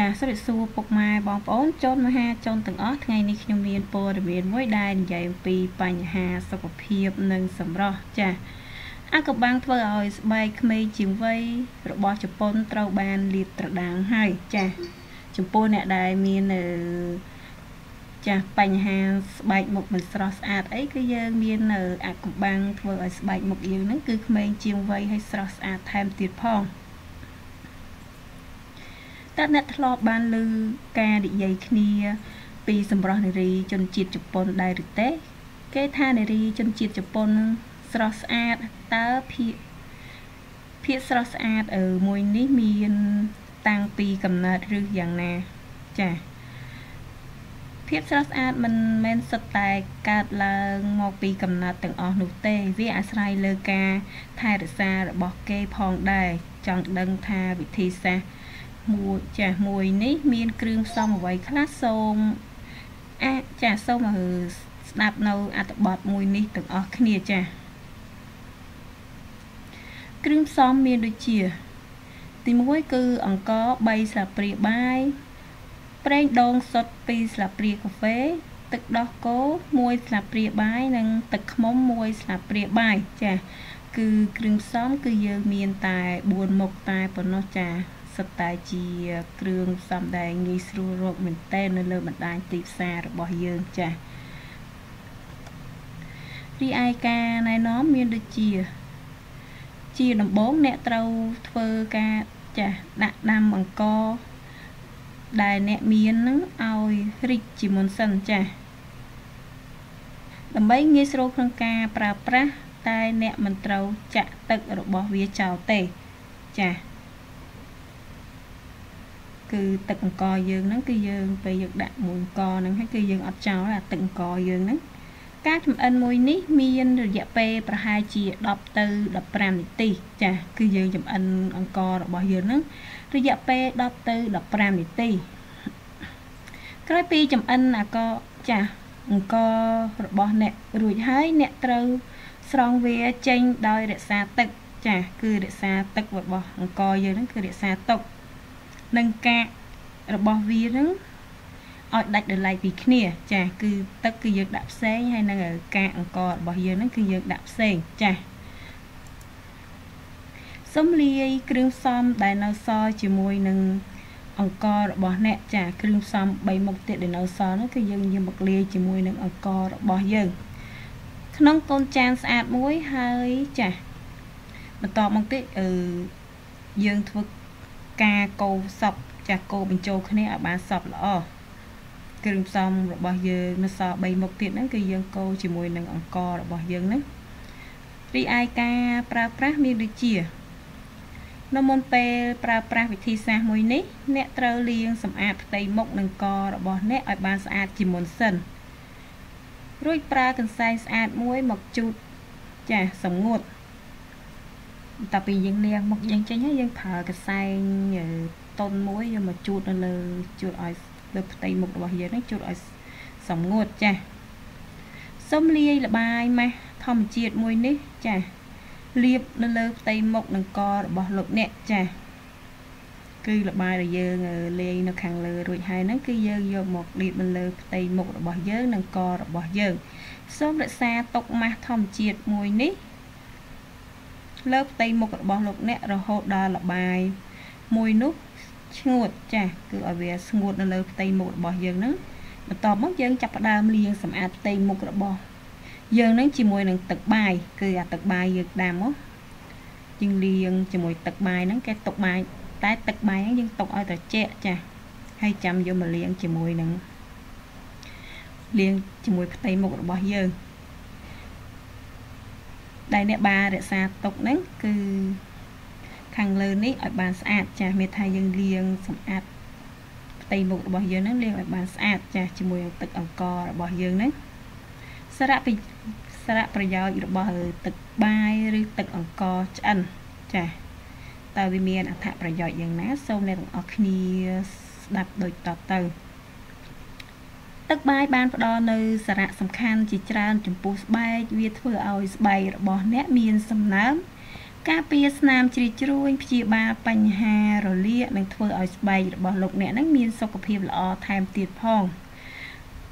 ចាសរិសួរពុកម៉ែបងប្អូនចូលមហាជនទាំងអស់ថ្ងៃនេះខ្ញុំមានព័ត៌មានមួយដែលនិយាយអំពីបញ្ហាសុខភាពនិងសម្រស់ចាអាកបាំងធ្វើឲ្យស្បែកក្មេងជាងវ័យរបស់ជប៉ុនត្រូវបានលាតត្រដាងហើយចាចំពោះអ្នកដែលមានចាស់បញ្ហាស្បែកមុខមិនស្រស់ស្អាតអីគឺយើងមាននៅអាកបាំងធ្វើឲ្យស្បែកមុខយើងហ្នឹងគឺក្មេងជាងវ័យឲ្យស្រស់ស្អាតថែមទៀតផង តើអ្នកធ្លាប់បានឮការនិយាយគ្នា ពីសម្រស់នារីជនជាតិជប៉ុនដែរឬទេ គេថានារីជនជាតិជប៉ុនស្រស់ស្អាតតើភាកភាកស្រស់ស្អាតអឺមួយនេះមានតាំងពីកំណើតឬយ៉ាងណាចា៎ភាពស្រស់ស្អាតមិនមែនសុទ្ធតែកើតឡើងមកពីកំណត់ទាំងអស់នោះទេ វាអាស្រ័យលើការថែរក្សារបស់គេផងដែរចង់ដឹងថាវិធីសាស្ត្រ មួយចាស់មួយនេះ មាន គ្រឿងផ្សំអ្វីខ្លះសូមអាចចាស់សូមឲ្យស្ដាប់នៅអត្ថបទមួយនេះទាំងអស់គ្នាចាស់គ្រឿងផ្សំមានដូចជា ទី1គឺអង្ករ3ស្លាបព្រាបាយប្រេងដូងសុទ្ធ2ស្លាបព្រាកាហ្វេទឹកដោះគោ1ស្លាបព្រាបាយនិងទឹកឃ្មុំ1ស្លាបព្រាបាយចា៎គឺគ្រឿងផ្សំគឺយើងមានតែ4មុខតែប៉ុណ្ណោះចា៎ សុទ្ធតែជាគ្រឿងផ្សំដែលងាយស្រួលរកមែនទែននៅលើបណ្ដាញទីផ្សាររបស់យើងចា៎រីឯការណែនាំមានដូចជា ជាដំបូងអ្នកត្រូវធ្វើការចាស់ដាក់ដាំអង្ករដែលអ្នកមាននឹងឲ្យរីកជាមុនសិនចាស់ដើម្បីងាយស្រួលក្នុងការប្រើប្រាស់តែអ្នកមិនត្រូវចាក់ទឹករបស់វាចោលទេចាស់ គឺទឹកអង្ករយើងហ្នឹងគឺយើងពេលយើងដាក់មួយអង្ករហ្នឹងហើយគឺយើងអត់ចោលអាទឹកអង្ករយើងហ្នឹងការចម្អិនមួយនេះមានរយៈពេលប្រហែលជា10ទៅ15នាទីចាស់គឺយើងចម្អិនអង្កររបស់យើងហ្នឹងរយៈពេល10ទៅ15នាទីក្រោយពីចម្អិនអាកចាស់អង្កររបស់អ្នករួចហើយអ្នកត្រូវស្រង់វាចេញដោយរក្សាទឹកចាស់គឺរក្សាទឹករបស់អង្ករយើងហ្នឹងគឺរក្សាទុក និងកាករបស់វាហ្នឹងឲ្យដាច់ដោយឡែកពីគ្នា ចាស់គឺទឹកគឺយើងដាក់ផ្សេងហើយនឹងកាកអង្កររបស់យើងហ្នឹងគឺយើងដាក់ផ្សេងចាស់សុំលាយគ្រឿងផ្សំដែលនៅសល់ជាមួយនឹងអង្កររបស់អ្នកចាគ្រឿងផ្សំ3មុខទៀតដែលនៅសល់នោះគឺយើងយកមកលាយជាមួយនឹងអង្កររបស់យើង ក្នុងកូនចានស្អាតមួយហើយចាបន្តមកទៀតអឺយើងធ្វើ ការកូរសពចាកូរបញ្ចូលគ្នាឲ្យបានសពល្អគ្រឿងផ្សំរបស់យើងនៅសល់3មុខទៀតហ្នឹងគឺយើងកូរជាមួយនឹងអង្កររបស់យើងហ្នឹងរីឯការប្រើប្រាស់មានដូចជានៅមុនពេលប្រើប្រាស់វិធីសាស្ត្រមួយនេះអ្នកត្រូវលាងសម្អាតផ្ទៃមុខនិងករបស់អ្នកឲ្យបានស្អាតជាមុនសិនរួចប្រើកន្សែងស្អាតមួយមកជូតចាស់សម្ងួត តែពីយើងលាងមុខយើងចេញហើយយើងប្រើកន្សែងតុនមួយយកមកជូតនៅលើជូតឲ្យលើផ្ទៃមុខរបស់យើងហ្នឹងជូតឲ្យសម្ងួតចាស់សុំលាយលបាយម៉ាស់ធម្មជាតិមួយនេះចាស់លាបនៅលើផ្ទៃមុខនិងករបស់លោកអ្នកចាស់គឺលបាយដែលយើងលាយនៅខាងលើរួចហើយហ្នឹងគឺយើងយកមកលាបនៅលើផ្ទៃមុខរបស់យើងនិងករបស់យើងសូមរក្សាទុកម៉ាស់ធម្មជាតិមួយនេះ លើផ្ទៃមុខរបស់លោកអ្នករហូតដល់លបាយមួយនោះស្ងួតចាស់គឺឲ្យវាស្ងួតនៅលើផ្ទៃមុខរបស់យើងហ្នឹងបន្ទាប់មកយើងចាប់ផ្ដើមលាងសម្អាតផ្ទៃមុខរបស់យើងនឹងជាមួយនឹងទឹកបាយគឺអាទឹកបាយយើងដាំមកយើងលាងជាមួយទឹកបាយហ្នឹងគេទុកបាយតែទឹកបាយហ្នឹងយើងទុកឲ្យត្រជាក់ចាស់ហើយចាំយកមកលាងជាមួយនឹងលាងជាមួយផ្ទៃមុខរបស់យើង ដែលអ្នកបារក្សាទុកហ្នឹងគឺខាងលើនេះឲ្យបានស្អាតចាស់មានថាយើងលាងសម្អាតផ្ទៃមុខរបស់យើងហ្នឹងលាងឲ្យបានស្អាតចាស់ជាមួយនឹងទឹកអង្កររបស់យើងហ្នឹងសារៈសារៈប្រយោជន៍របស់ទឹកបាយឬទឹកអង្ករឆ្អិនចា៎តើវាមានអត្ថប្រយោជន៍យ៉ាងណាសូមអ្នកទាំងអស់គ្នាស្ដាប់ដូចតទៅ ទឹកបាយបានផ្ដល់នៅសារៈសំខាន់ជាច្រើនចំពោះស្បែកវាធ្វើឲ្យស្បែករបស់អ្នកមានសំណើមការពារស្នាមជ្រីជ្រួញព្យាបាលបញ្ហារលាកនិងធ្វើឲ្យស្បែករបស់លោកអ្នកនឹងមានសុខភាពល្អថែមទៀតផង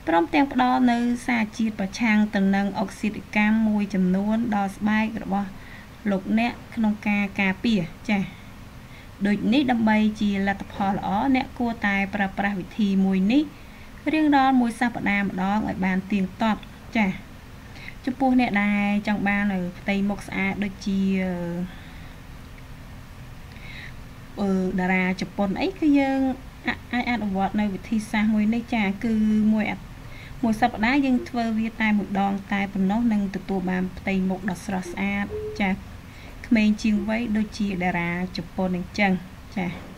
ព្រមទាំងផ្ដល់នូវសារជាតិប្រឆាំងទៅនឹងអុកស៊ីតកម្មមួយចំនួនដល់ស្បែករបស់លោកអ្នកក្នុងការការពារចា៎ដូចនេះដើម្បីជាលទ្ធផលល្អអ្នកគួរតែប្រើប្រាស់វិធីមួយនេះ រៀងរាល់មួយសប្តាហ៍ម្ដងឲ្យបានទៀងទាត់ចា៎ចំពោះអ្នកដែលចង់បាននៅផ្ទៃមុខស្អាតដូចជាអឺតារាជប៉ុនអីគឺយើងអាចអនុវត្តនៅវិធីសាស្ត្រមួយនេះចាគឺមួយមួយសប្តាហ៍យើងធ្វើវាតែម្ដងតែប៉ុណ្ណោះនឹងទទួលបានផ្ទៃមុខដ៏ស្រស់ស្អាតចាក្មេងជាងវ័យដូចជាតារាជប៉ុនអញ្ចឹងចា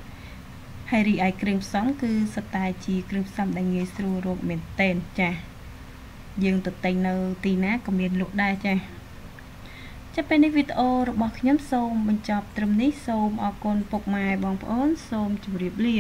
ហើយរីឯគ្រឿងផ្សំគឺសុទ្ធតែជាគ្រឿងផ្សំដែលងាយស្រួលរកមែនទែនចាយើងទៅទិញនៅទីណាក៏មានលក់ដែរចាចាប់ពេលនេះវីដេអូរបស់ខ្ញុំសូមបញ្ចប់ត្រឹមនេះសូមអរគុណពុកម៉ែបងប្អូន សូមជម្រាបលា